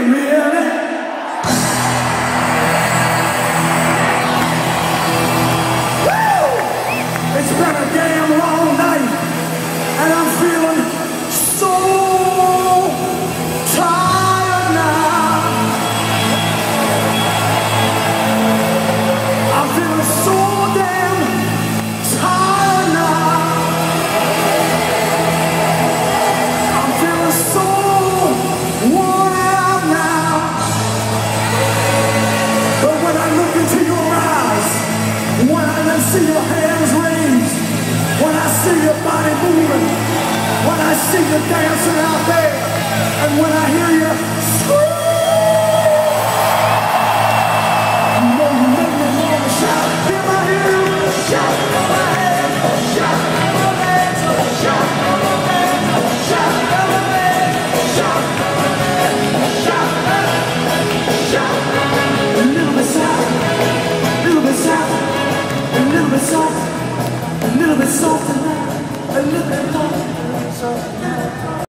It's been a damn long night, and I'm feeling I see your hands raised, when I see your body moving, when I see you dancing out there, and when I hear bit soft, a little bit soft tonight, a little bit soft.